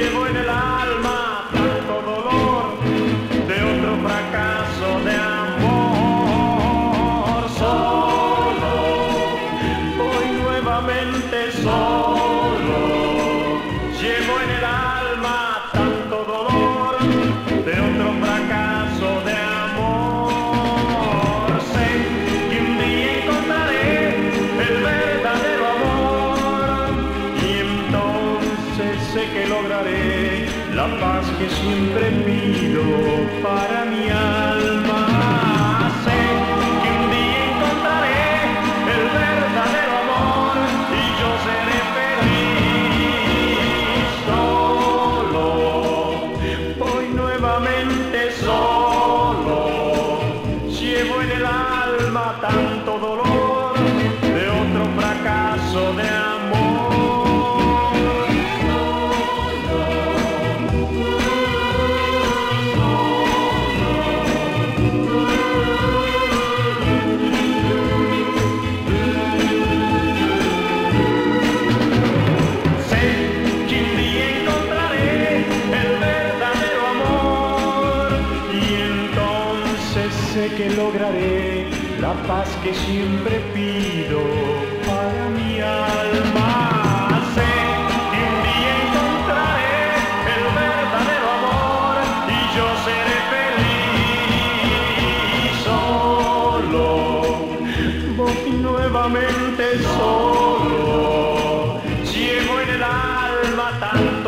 Llevo en el alma tanto dolor de otro fracaso de amor. Solo, hoy nuevamente solo. Que lograré la paz que siempre pido para mi alma. Sé que lograré la paz que siempre pido para mi alma. Sé que un día encontraré el verdadero amor y yo seré feliz solo. Voy nuevamente solo. Llevo en el alma tanto